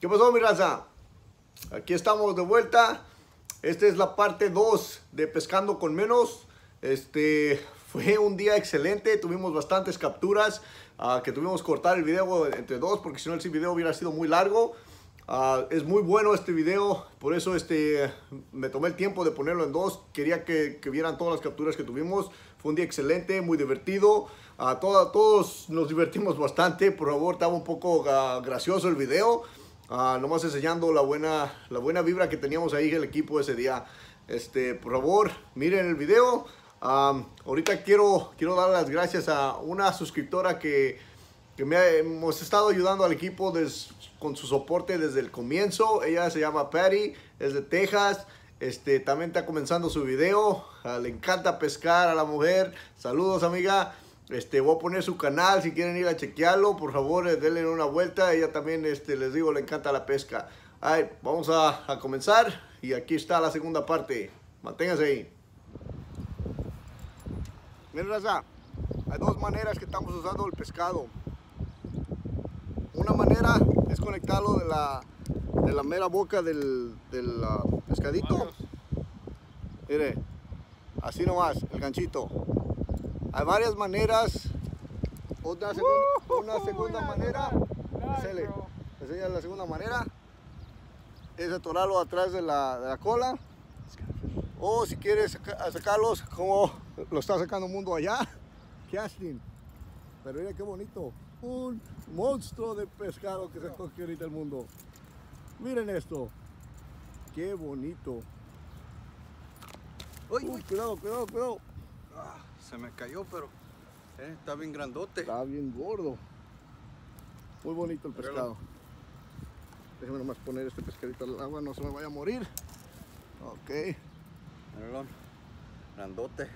¿Qué pasó, mi raza? Aquí estamos de vuelta. Esta es la parte 2 de Pescando con Menos. Este fue un día excelente. Tuvimos bastantes capturas. ah, que tuvimos que cortar el video entre dos porque si no el video hubiera sido muy largo. Ah, es muy bueno este video, por eso este, me tomé el tiempo de ponerlo en dos. Quería que, que vieran todas las capturas que tuvimos. Fue un día excelente, muy divertido. Ah, toda- todos nos divertimos bastante. Por favor, estaba un poco gracioso el video. Ah, nomás enseñando la buena, la buena vibra que teníamos ahí el equipo ese día. Este, por favor, miren el video. Ah, ahorita quiero, quiero dar las gracias a una suscriptora que, que me hemos estado ayudando al equipo des- con su soporte desde el comienzo. Ella se llama Patty, es de Texas. Este, también está comenzando su video. Ah, le encanta pescar a la mujer. Saludos, amiga. Este, voy a poner su canal si quieren ir a chequearlo. Por favor, eh, denle una vuelta. Ella también, este, les digo, le encanta la pesca. Ay, vamos a, a comenzar. Y aquí está la segunda parte. Manténganse ahí. Miren, raza, hay dos maneras que estamos usando el pescado. Una manera es conectarlo de la, de la mera boca del, del ah, pescadito. Mire, así nomás, el ganchito. Hay varias maneras. Segun- una segunda manera. Sele, enseña la segunda manera. Es atorarlo atrás de la, de la cola. O si quieres saca- sacarlos como lo está sacando Mundo allá. Casting. Pero mira qué bonito. Un monstruo de pescado que sacó aquí ahorita el mundo. Miren esto. Qué bonito. Uy, cuidado, cuidado, cuidado. Se me cayó, pero eh, está bien grandote. Está bien gordo. Muy bonito el pescado. Déjame nomás poner este pescadito al agua, no se me vaya a morir. Ok. Míralo, grandote.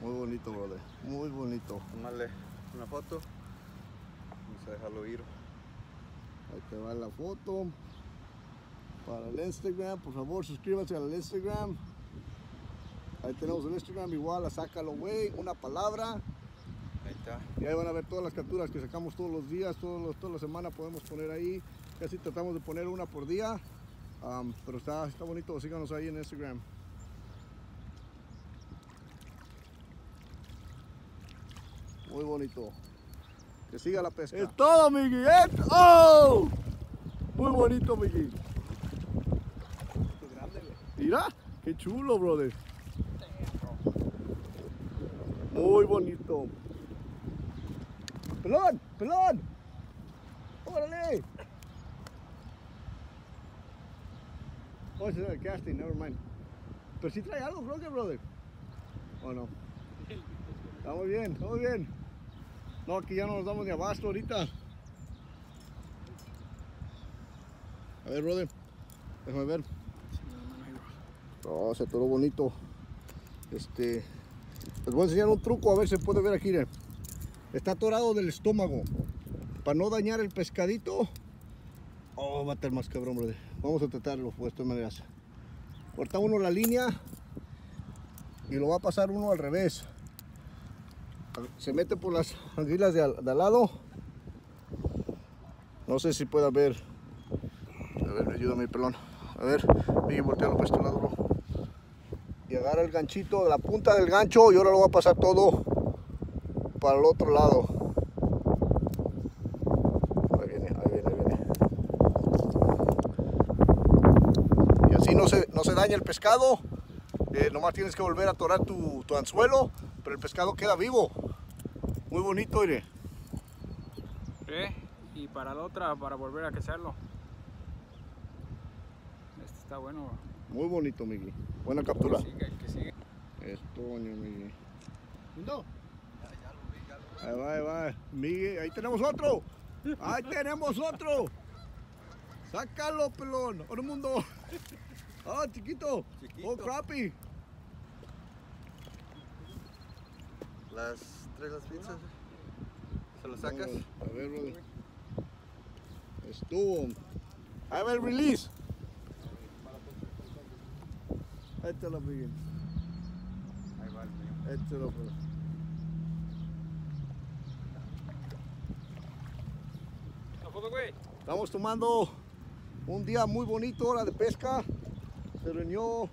Muy bonito, brother. Muy bonito. Tomarle una foto. Vamos a dejarlo ir. Ahí te va la foto. Para el Instagram, por favor, suscríbanse al Instagram. Ahí tenemos el Instagram, igual a Sácalo, güey. Una palabra. Ahí está. Y ahí van a ver todas las capturas que sacamos todos los días, todos los, toda la semana podemos poner ahí. Casi tratamos de poner una por día. Pero está, está bonito, síganos ahí en Instagram. Muy bonito. Que siga la pesca. Es todo, Miggy. Es- ¡Oh! Muy bonito, Miggy. Mira, qué chulo, brother. Muy bonito. ¡Pelón! ¡Pelón! ¡Órale! Oh, ese es el casting, never mind. Pero si trae algo, creo que, brother. ¿O no? Estamos bien, estamos bien. No, aquí ya no nos damos ni abasto ahorita. A ver, brother. Déjame ver. Oh, se atoró bonito. Este. Les voy a enseñar un truco, a ver si se puede ver aquí. Está atorado del estómago. Para no dañar el pescadito. Oh, va a estar más cabrón, brother. Vamos a tratarlo pues, de estas maneras. Corta uno la línea y lo va a pasar uno al revés. Se mete por las anguilas de al, de al lado. No sé si pueda ver. A ver, ayúdame, pelón. A ver, Miguel, voltealo para este lado, bro. Y agarra el ganchito, la punta del gancho y ahora lo va a pasar todo para el otro lado. Ahí viene, ahí viene, ahí viene. Y así no se, no se daña el pescado. Eh, nomás tienes que volver a atorar tu, tu anzuelo, pero el pescado queda vivo. Muy bonito, mire. ¿Eh? Y para la otra, para volver a cazarlo. Este está bueno. Muy bonito, Migui. Buena captura. Que siga, que siga. Esto, Migui. No. Ahí va, ahí va. Migui, ahí tenemos otro. Ahí tenemos otro. Sácalo, pelón. Todo el mundo. Ah, chiquito. Chiquito. Oh, crappie. Las tres las pinzas. ¿Se las sacas? A ver, brother. Estuvo. Ahí va el release. Lo. Ahí va el mío. Estamos tomando un día muy bonito, hora de pesca. Se reunió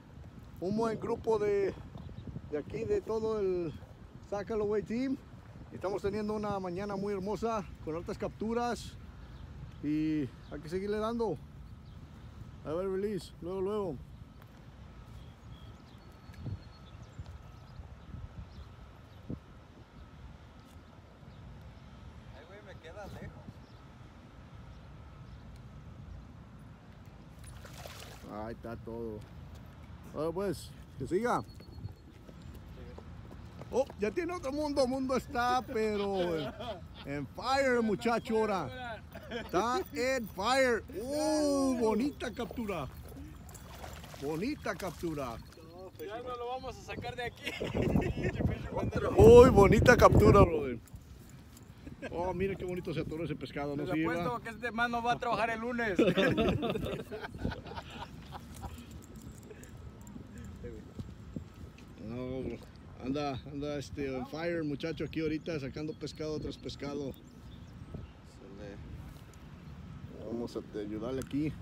un buen grupo de, de aquí, de todo el Sacalaway Team. Estamos teniendo una mañana muy hermosa, con altas capturas. Y hay que seguirle dando. A ver, release, luego, luego. Ay, güey, me queda lejos. Ahí está todo. Ahora pues, que siga. Oh, ya tiene otro mundo. Mundo está, pero en fire, muchacho ahora. Está en fire. ¡Uh! Bonita captura. Bonita captura. Ya no lo vamos a sacar de aquí. Uy, bonita captura, brother. Oh, mira qué bonito se atoró ese pescado, ¿no? Apuesto ¿verdad? que este man no va a trabajar el lunes. No, bro. anda, anda este on fire, muchacho aquí ahorita sacando pescado tras pescado. Vamos a te- ayudarle aquí.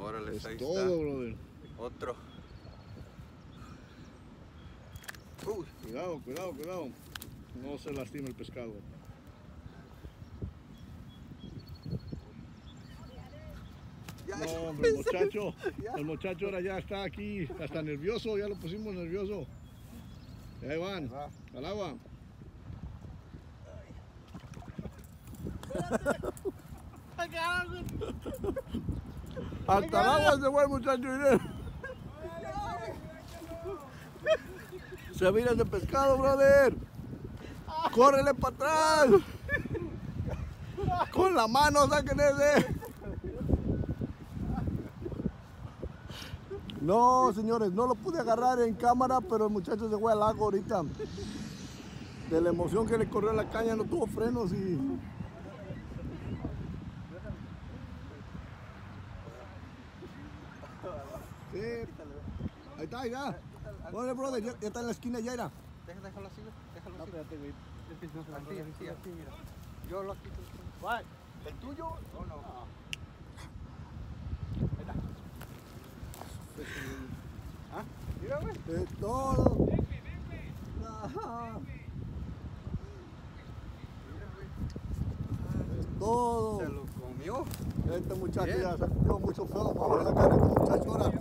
Órale, Es ahí todo, brother. Otro. Uy, Cuidado, cuidado, cuidado. No se lastime el pescado. No, hombre, el muchacho, el muchacho ahora ya está aquí, hasta nervioso, ya lo pusimos nervioso. Y ahí van, al agua. Hasta el agua se fue el muchacho. Se mira ese pescado, brother. Córrele para atrás. Con la mano saquen ese. No, señores, no lo pude agarrar en cámara, pero el muchacho se fue al lago ahorita. De la emoción que le corrió a la caña, no tuvo frenos y. Sí. Ahí está, ya. Ponle, brother, ya, ya está en la esquina, ya era. Deja- Déjalo así. Déjalo así. güey. Así, así, así, mira. Yo lo quito. ¿El tuyo? No, no. Mira, güey. Es todo. Ajá. Es todo. Se lo comió. Este muchacho Bien. ya sacó mucho feo. Vamos a sacar a este muchacho ahora.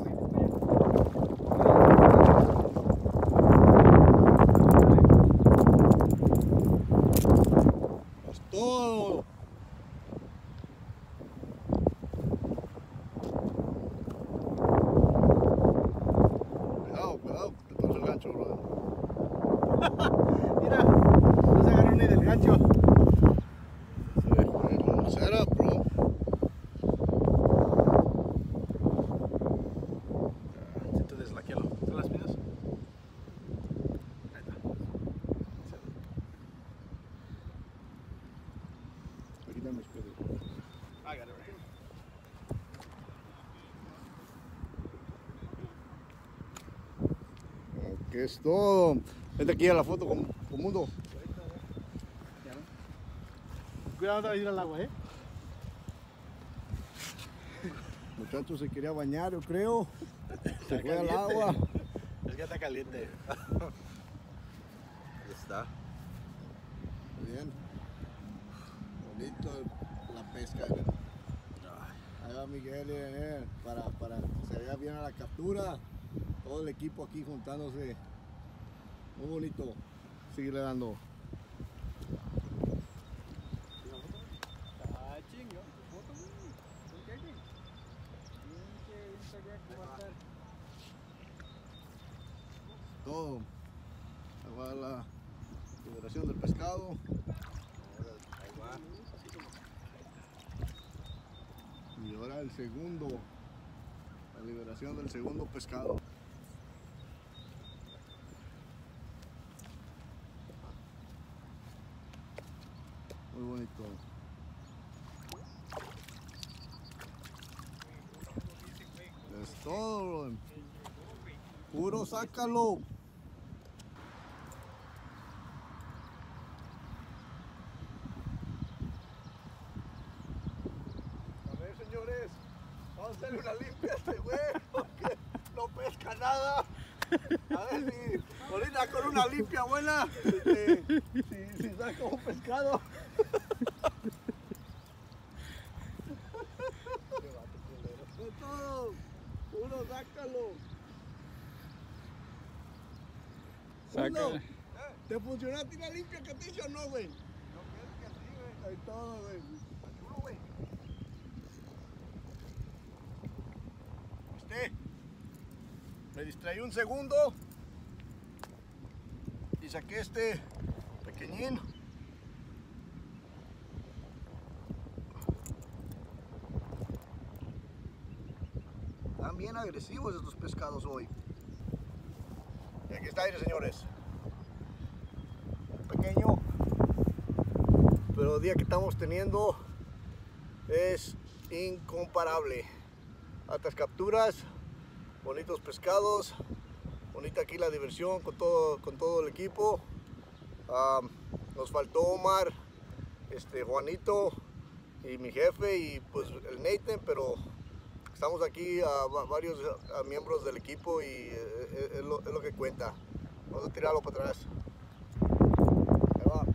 Es todo. Cuidado, cuidado, te tomas el gancho, brother. Mira. No se agarró ni del gancho. Sí, set up, bro. Siento deslaquearlo. ¿Son las pinas? Aquí dame espera. I got it right. Que es todo. Vente aquí a la foto con, con Mundo. Cuidado, no te ir al agua, ¿eh? Muchacho se quería bañar, yo creo. Se fue al agua. Es que está caliente. Ahí está. Bien. Bonito la pesca. Ahí va Miguel eh, para, para que se vea bien a la captura. Todo el equipo aquí juntándose. Muy bonito. Seguirle dando. Ah. Todo. Ahí va la liberación del pescado. Ahí va. Y ahora el segundo. La liberación del segundo pescado. Es todo, bro. Puro sácalo. Vamos a hacerle una limpia a este güey porque no pesca nada. A ver si ahorita con una limpia buena, este, si, si saca un pescado. De todo, uno sácalo. Uno. ¿te funcionó a ti la limpia que te hizo o no, güey? Ahí todo, güey. Este, me distraí un segundo y saqué este pequeñín. Están bien agresivos estos pescados hoy. Aquí está, mire, señores. Pequeño, pero el día que estamos teniendo es incomparable. Altas capturas, bonitos pescados, bonita aquí la diversión con todo, con todo el equipo. Ah, nos faltó Omar, este, Juanito y mi jefe y pues el Nathan, pero estamos aquí a varios ah, miembros del equipo y eh, es, lo, es lo que cuenta. Vamos a tirarlo para atrás. Ahí va.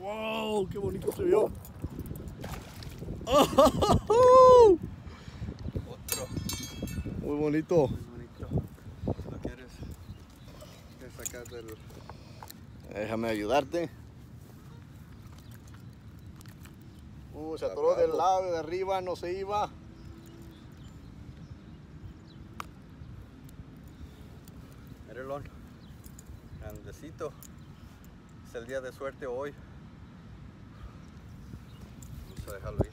¡Wow! ¡Qué bonito se vio! ¡Oh! Otro. Muy bonito. Muy bonito. ¿Lo quieres? ¿Quieres sacar del... Déjame ayudarte. Uh, se atoró del lado de arriba, no se iba. Grandecito. Es el día de suerte hoy. Vamos a dejarlo ir.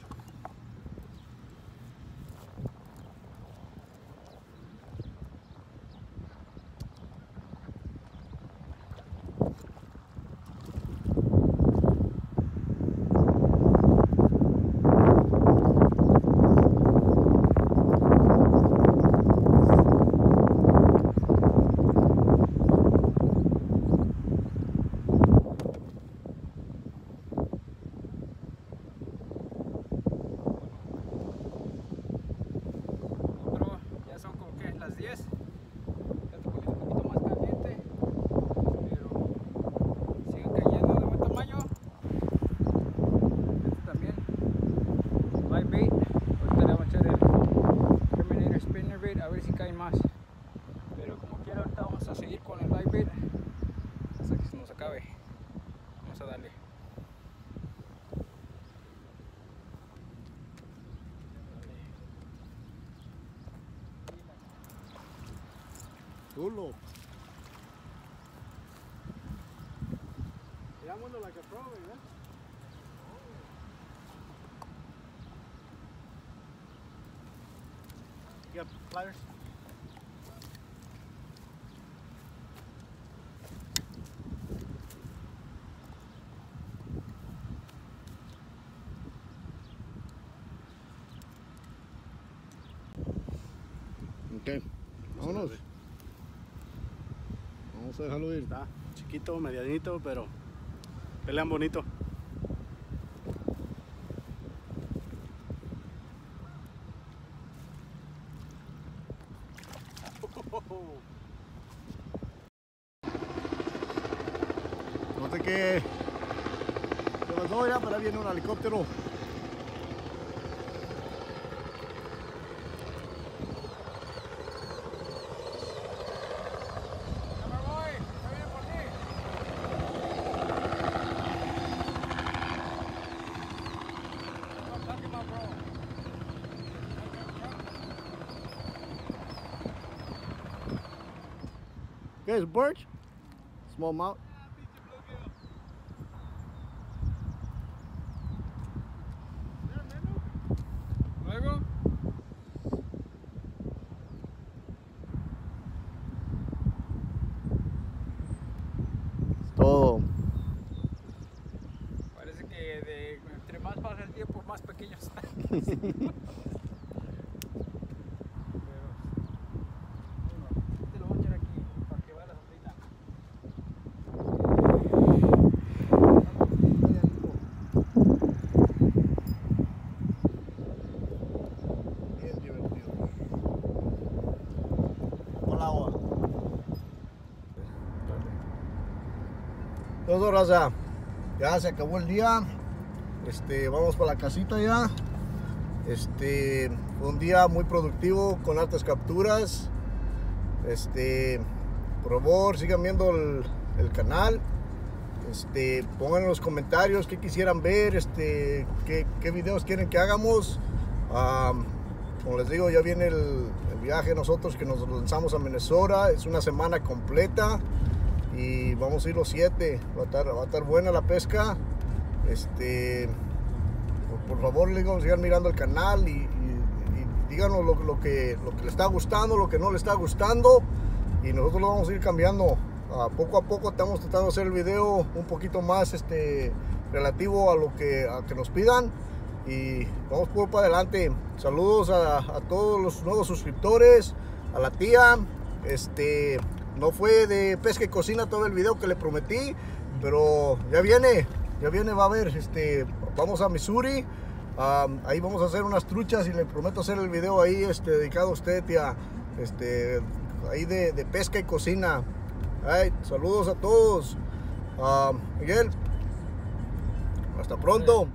Acabe. Vamos a darle. Chulo. Tirámoslo la que probe, ¿eh? ¿verdad? You got pliers? A dejarlo ir. Está chiquito, medianito, pero pelean bonito. No sé qué. ¿Qué pasó ya? Pero viene un helicóptero. ¡Ya me voy! ¡Ya viene por ti! I'm talking about, bro. ¿Qué es? Birch? Small mouth. Luego, Todo. parece que de, entre más pasa el tiempo, más pequeños están. Pero, bueno, te lo voy a echar aquí para que vaya la sombrita. Todo raza. Ya se acabó el día. Este, vamos para la casita ya. Este, un día muy productivo con altas capturas. Este, por favor, sigan viendo el, canal. Este, pongan en los comentarios qué quisieran ver, este, qué, qué videos quieren que hagamos. Am, como les digo, ya viene el, el viaje nosotros que nos lanzamos a Minnesota. Es una semana completa y vamos a ir los siete. Va a estar, va a estar buena la pesca. Este, por, favor, les digo, sigan mirando el canal y, díganos lo, que, lo que le está gustando, lo que no le está gustando. Y nosotros lo vamos a ir cambiando. Ah, poco a poco estamos tratando de hacer el video un poquito más este, relativo a lo que, a que nos pidan. Y vamos por para adelante. Saludos a, a todos los nuevos suscriptores, a la tía. Este, no fue de pesca y cocina todo el video que le prometí, pero ya viene, ya viene, va a ver. Este, vamos a Missouri. ah, ahí vamos a hacer unas truchas y le prometo hacer el video ahí este, dedicado a usted, tía. Este, ahí de, de pesca y cocina. Ay, saludos a todos. Miguel, hasta pronto.